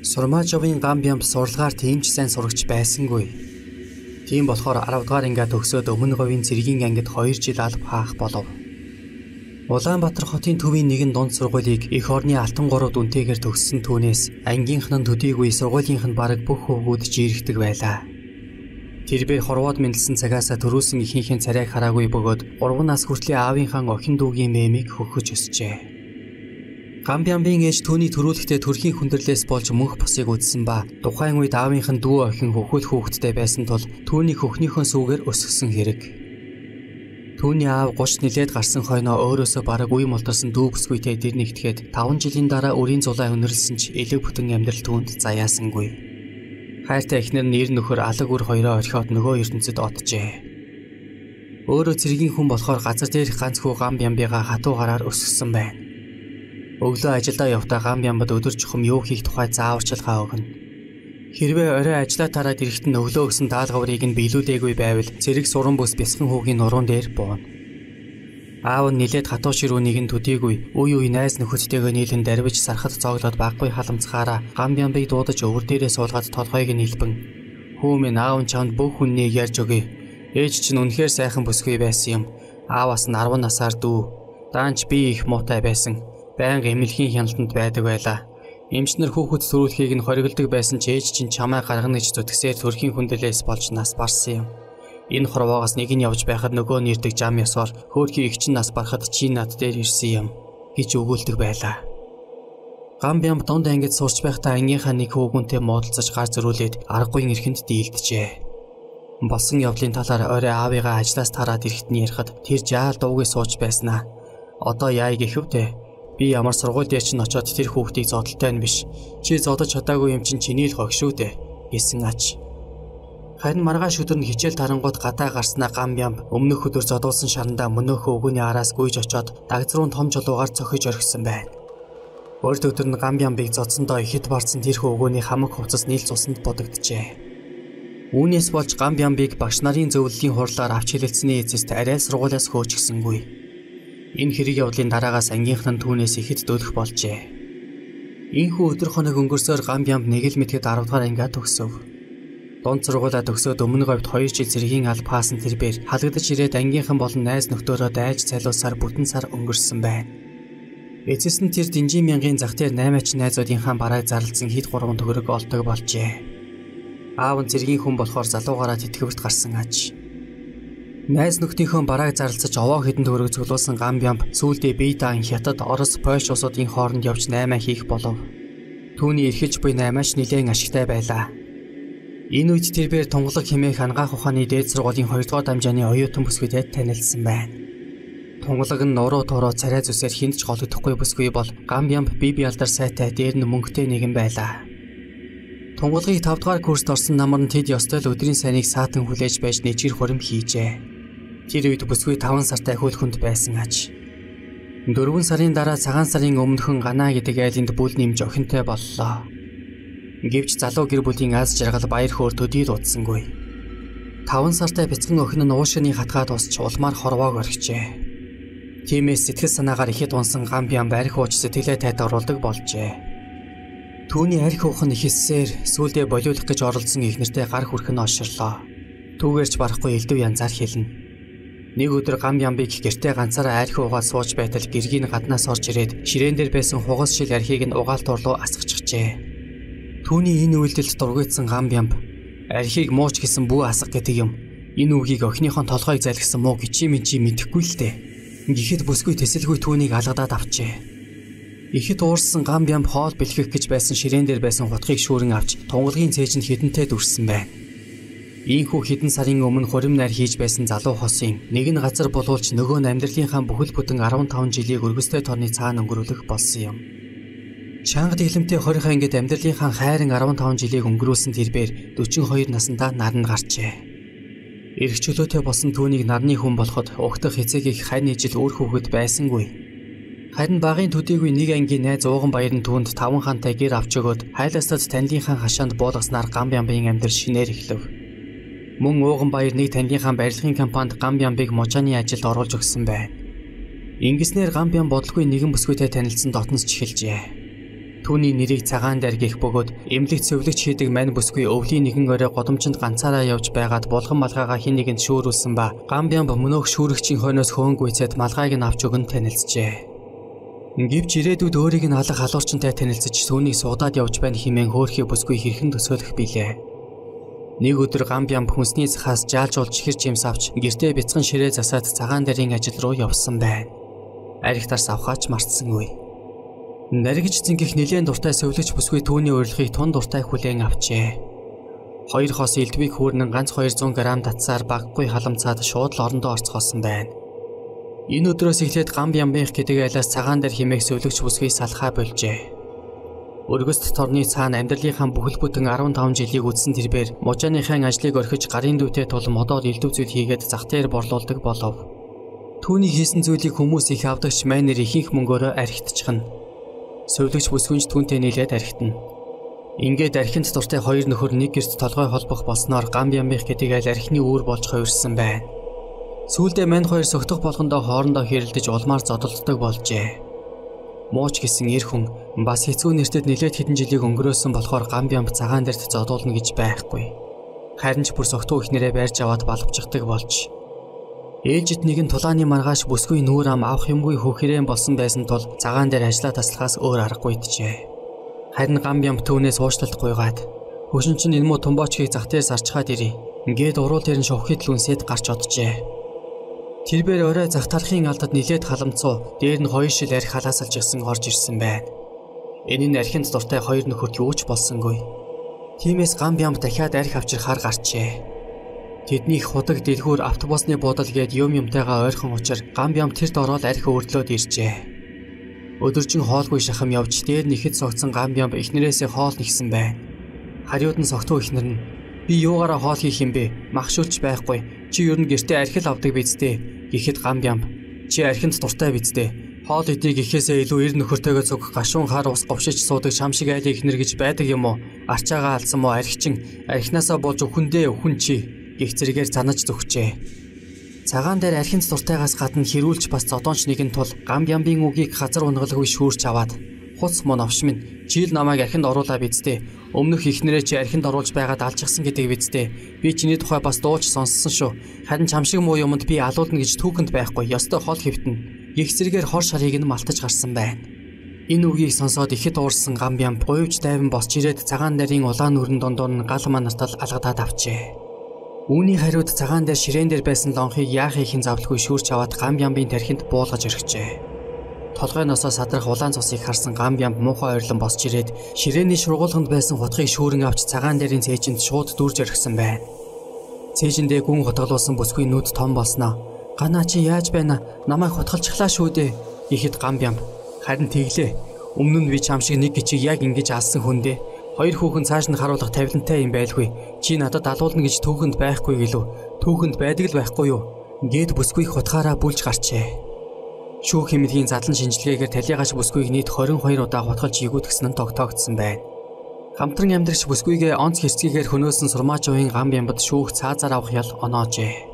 Сурмаажовын Гамбиамд сурлагаар тийм ч сайн сурагч байсангүй. Тийм болохоор 10 дугаар ангиад төгсөөд өмнө говийн цэргийн ангид 2 жил алба хаах болов. Улаанбаатар хотын төвийн нэгэн дунд сургуулийг эх орны алтан гурав дүнтэйгээр төгссөн түүнээс ангийнх нь төдийгүй сургуулийнх нь бараг бүх хөвгүүд жиирхдэг байлаа. Тэрбээр хорвоод мэндэлсэн цагаасаа төрүүлсэн ихийнхээ царайг хараагүй бөгөөд 3 нас хүртлийн аавынхаа охин дүүгийн мэмийг хөхөж өсчээ. Гамбиамбын ээж түүний төрүүлэхдээ төрхийн хүндрэлээс болж мөнх босыг үзсэн ба тухайн үед аавынх нь дүү охин хөхөл хүүхэдтэй байсан тул түүний хөхнийхөө сүүгээр өсгсөн хэрэг. Түүний аав 30 нилээд гарсан хойноо өөрөөсөө бараг үе молторсон дүү бүсгүйтэй дэр нэгтгэхэд 5 жилийн дараа үрийн зулаа өнөрлсөн ч элэг бүтэн амьдрал түүнд заяасангүй. Хайртай эхнэр нь нэр нөхөр алаг үр хоёроо орхиод нөгөө ертөнцид оджээ. Өөрөө цэргийн хүн болохоор газар дээрх ганц хүү Гамбиамбига хатуу гараар өсгсөн байна. Өглөө ажилдаа явхдаа гам ямбад өдөр чухам юу хийх тухай зааварчилгаа өгнө. Хэрвээ орой ажлаа тараад ирэхэд нь өглөө өгсөн даалгаврыг нь биелүүлээгүй байвал зэрэг суран бүс бясхан хүүгийн нуруунд дээр бууна. Аав нь нилээд хатуу ширүүнийг нь төдийгүй үе үе найз нөхөдтэйгээ нийлэн дарвиж сархад цоглоод баггүй халамцахаараа гам ямбыг дуудаж өвөр дээрээ суулгаад толгойг нь хэлбэн "Хүү минь аав нь чамд бүх хүннийг ярьж өгье. Ээж чинь үнэхээр сайхан бүсгүй байсан юм. Ааваас нь 10 насаар дүү. Даанч би их муутай байсан байнга эмнэлгийн хяналтанд байдаг байлаа. Эмчнэр хүүхэд төрүүлэхийг нь хориглдог байсан ч ээж чинь чамаа гаргана гэж зүтгсээр төрхийн хүндлээс болж нас барсан юм. Энэ хорвоогоос нэг нь явж байхад нөгөө нэрдэг зам ёсоор хөөхий их чинь нас барахад чи над дээр ирсэн юм гэж өгүүлдэг байлаа. Гамбиам донд ангид сурч байхдаа ангийнхаа нэг хүүгүнтэй муудалцаж гар зөрүүлээд аргагүй эрхэнд дийлдэжээ. Болсон явдлын талаар орой аавыгаа ажлаас тараад ирэхэд нь ярихад тэр жаал дуугүй сууж байснаа. Одоо яа гэхвдэ Би ямар сургууль дээр ч н очоод тэр хүүхдийг зодолтой нь биш. Чи зодож чадаагүй юм чинь чиний л хог шүү дээ гэсэн ач. Харин маргааш өдөр нь хичээл тарангууд гадаа гарснаа гам ям өмнөх өдөр зодуулсан шарандаа мөнөөхөө өгөөний араас гүйж очоод дагц руу том жолоогаар цохиж орхисон байна. Өөрт өдөр нь гам ямбыг зодсондоо ихэд барсан тэрхүү өгөөний хамаг хувцас нийлц усанд бодогджээ. Үүнээс болж гам ямбыг багш нарын зөвлөлийн хурлаар авч хэлэлцсэний эцэст арай сургуулиас хөөчихсөнгүй. Энэ хэрэг явдлын дараагаас ангийнх нь түүнээс ихэд дөөлөх болжээ. Ийхүү өдөр хоног өнгөрсөөр гам ямд нэг л мэтгэд 10 дугаар ангиа төгсөв. Дунд сургуулаа төгсөөд өмнө говьд 2 жил зэргийн алба хаасан тэрбээр халагдаж ирээд ангийнхан болон найз нөхдөөрөө дайж цайлуусаар бүтэн сар өнгөрсөн байна. Эцэс нь тэр Динжи мянгын зах дээр 8 ч найзуудынхаа барааг зарлцсан хэд гурван төгрөг олдог болжээ. Аав нь цэргийн хүн болохоор залуугаараа тэтгэврт гарсан аж. Найз нөхдийнхөө барааг зарлцаж овоо хідэн төгрөг цуглуулсан Гамбиамп сүүлдээ Бейдаан хятад Орос Польш улсуудын хооронд явж 8 хийх болов. Түүний эрхэж буй 8-аач нэлээд ашигтай байлаа. Энэ үед тэрбээр тунгалаг хэмээх ангаах ухааны дээд сургуулийн 2 дугаар дамжааны оюутан бүсгүйтэй танилцсан байна. Тунгалаг нь нуруу туруу царай зүсээр хинт ч голөгдөхгүй бүсгүй бол Гамбиамп биби алдар сайтай дээр нь мөнгөтэй нэгэн байлаа. Тунгалгыг 5 дугаар курст орсон намар нь тэд ёстой л өдрийн сайныг саатан хүлээж байж нэжгэр хурим хийжээ. Тэр үед бүсгүй 5 сартай хөлхөнд байсан аж. 4 сарын дараа цагаан сарын өмнөхөн ганаа гэдэг айлынд бүл нэмж охинтой боллоо. Гэвч залуу гэр бүлийн аз жаргал баяр хөөр төдий дутсангүй. 5 сартай бяцхан охин нь уушгины хатгаад усч улмаар хорвоог орхижээ. Тиймээс сэтгэл санаагаар ихэд унсан гамбиан барих ууч сэтгэлээ тайдаруулдаг болжээ. Түүний арх ухаан ихэссээр сүулдэ болиулах гэж оролдсон ихнэртэй гар хүрхэн оширлоо. Түүгээрч барахгүй элдв янзаар хэлнэ. Нэг өдөр гам ямбыг гэртээ ганцаараа архи угаал сууж байтал гэргийн гаднаас орж ирээд ширээн дээр байсан хугас шил архийг нь угаалт орлоо асгачихжээ. Түүний энэ үйлдэлд дургуйтсан гам ямб архийг мууч гэсэн бүү асга гэдэг юм. Энэ үгийг охиныхон толгойг залгсан муу гिचи мичи мэдэхгүй л дээ. Гэхдээ бүсгүй тэсэлгүй түүнийг алгадаад авчээ. Ихэд уурсан гам ямб хоол бэлхэх гэж байсан ширээн дээр байсан хутгийг шүүрэн авч тунгалгийн цээж нь хідэнтэй дүрсэн байна. Ийхүү хэдэн сарын өмнө хурим найр хийж байсан залуу хосын нэг нь газар болуулж нөгөө нь амьдралынхаа бүхэл бүтэн 15 жилийг өргөстэй тооны цаана өнгөрүүлэх болсон юм. Чанга дэглэмтэй 20 ангид амьдралынхаа хайрын 15 жилийг өнгөрүүлсэн тэрбээр 42 наснда наранд гарчээ. Ирэх чөлөөтэй болсон түүнийг нарны хүн болоход угтах эцэг их хань ижил өөр хүүхэд байсангүй. Харин багын төдийгүй нэг ангийн найз ууган баярын түүнд таван хантай гэр авч өгөөд хайлаастад танилынхаа хашаанд буулгаснаар гам бямбын амьдрал шинээр эхлэв. Мөн ууган баяр нэг таньдынхаа барилгын компанид Гамбиамбыг мужааны ажилд оруулж өгсөн байна. Ингэснээр Гамбиан бодлогүй нэгэн бүсгүйтэй танилцсан дотнос чихэлжээ. Түүний нэрийг цагаан дээр гих бөгөөд эмнэлэг цэвлэгч хийдэг мань бүсгүй өвлийн нэгэн орой годомчинд ганцаараа явж байгаад булган малгайгаа хин нэгэнд шүүрүүлсэн ба Гамбиан бомнөөх шүүрэгчийн хойноос хөөнгүйцэд малгайг нь авч өгөн танилцжээ. Гэвч ирээдүйд өөрийг нь алах халуурчтай танилцж түүнийг суудаад явж байна хэмээн хөөрхий бүсгүй хэрхэн төсөөлөх билээ. Нэг өдөр Гамбиан хүнсний цахаас жаалжуулж хэр жимс авч гэртээ бяцхан ширээ засаад цагаан дэрийн ажил руу явсан байна. Арихтарс авхаач марцсангүй. Наригж зингих нэлээд дуртай сөвлөж бүсгүй түүний урилгыг тун дуртай хүлээн авчээ. Хоёр хос элдвийг хүүрнэн ганц 200 г татсаар баггүй халамцаад шууд л орондоо орцгоосон байна. Энэ өдрөөс эхлээд гам ямбих гэдэг айлаас цагаан дээр химээх сөвлөгч бүсгүй салхаа болжээ. Өргөст торны цаана амьдралынхаа бүхэл бүтэн 15 жилийг үдсэн тэрбээр мужааныхаа ажлыг орхиж гарын дүүтэй тул модоор элдв зүйл хийгээд зах дээр борлуулдаг болов. Түүний хийсэн зүйлийг хүмүүс их авдагч майнер ихэнх мөнгөөрөө архитчихна Сувлэгч бүсгүнж түүнтэй нийлээд архитна. Ингээд архинд дуртай хоёр нөхөр нэг гэрт толгой холбох болсноор гам ямбих гэдэг аль архины үүр болж хувирсан байна. Сүүлдээ мань хоёр согтох болгондоо хоорондоо хэрэлдэж улмаар зодолддог болжээ. Мууч гэсэн эр хүн бас хэцүү нэртэд нэлээд хэдэн жилийг өнгөрөөсөн болохоор гам ямб цагаан дэрт зодуулна гэж байхгүй. Харин ч бүр согтуу ихнэрээ байрж аваад балвчдаг болж Ээлжид нэгэн тулааны маргааш бүсгүй нүүр ам авах юмгүй хөхөрэн болсон байсан тул цагаан дээр ажиллаа таслахаас өөр аргагүй идэжээ. Харин гам ям түүнээс уушлалт гуйгаад хөшин чинь энэ муу томбоочгийг зах дээр сарчхаад ирээ. Ингээд уруул нь шовхит лүнсэд гарч оджээ. Тэрбээр орой зах талхын алдад нилээд халамцуу дээр нь хоёр шил арх халаасалж гисэн орж ирсэн байна. Нь архинд дуртай хоёр нөхөрт юу ч болсонгүй. Тиймээс гам ям дахиад арх авчирхаар гарчээ. Тэднийх худаг дэлгүүр автобусны буудал гээд юм юмтайгаа ойрхон учир гам бям тэрт ороод арх өөрлөөд иржээ. Өдөржин хоолгүй шахам явж дээр нэхэд согцсон гам бям эхнэрээсээ хоол нэгсэн байна. Хариуд нь согтуу эхнэр нь би юугаараа хоол хийх юм бэ? Махшуулч байхгүй. Чи ер нь гэртээ архил авдаг бидтэй. Гэхэд гам бям чи архинд дуртай бидтэй. Хоол идийг ихээсээ илүү эр нөхөртэйгээ цуг гашуун хар ус говшиж суудаг шам шиг айлын ихнэр гэж байдаг юм уу? Арчаагаа алсан мó архичин. Архинасаа болж өхөндөө өхөн чи. Гих зэрэгээр занаж зүгчээ. Цагаан дээр архин зуртайгаас гадна хэрүүлж бас зодоонч нэгэн тул гам ямбын үгийг газар унгалгүй шүүрч аваад хуц мөн овш минь. Чийл намайг архинд оруулаа бидтэй өмнөх ихнэрээ чи архинд оруулж байгаад алжчихсан гэдэг бидтэй би чиний тухай бас дууч сонссон шүү. Харин чамшиг муу юмд би алуулна гэж түүхэнд байхгүй. Ёстой хол хэвтэн их зэрэгээр хор шарыг нь малтаж гарсан байна Энэ үгийг сонсоод ихэд уурсан гам бям буйвч дайван босч ирээд цагаан нарийн улаан нүрэн дондор нь гал манартал алгадаад авчээ. Үүний хариуд цагаан дээр ширээн дээр байсан лонхийг яах ихэн завлгүй шүүрч аваад гам ямбын тархинд буулгаж өргөжээ. Толгой носоо садрах улаан цусыг харсан гам ямб муухай ойрлон босч ирээд ширээний шургуулганд байсан хутгийг шүүрэн авч цагаан дээрийн цээжинд шууд дүүрж өргсөн байна. Цээжиндээ гүн хотголуулсан бүсгүй нүд том болсноо. Ганаа чи яаж байна? Намайг хотголчихлаа шүү дээ. Ихэд гам ямб харин тэглээ. Өмнө нь би чам шиг нэг гिचиг яг ингэж алсан хүн дээ Хоёр хүүхэн цааш нь харуулах тавилантай юм байлгүй. Чи надад алуулна гэж түүхэнд байхгүй гэлөө. Түүхэнд байдаг л байхгүй юу? Гээд бүсгүйх хутгаараа бүлж гарчээ. Шүүх хэмнэлийн задлан шинжилгээгээр талигач бүсгүйг нийт 22 удаа хутгалж игүүдгсэн нь тогтоогдсон байна. Хамтран амьдрагч бүсгүйгээ онц хэрцгийгээр хөнөөсөн сурмаачийн гам бямбад шүүх цаазаар авах ял оноожээ.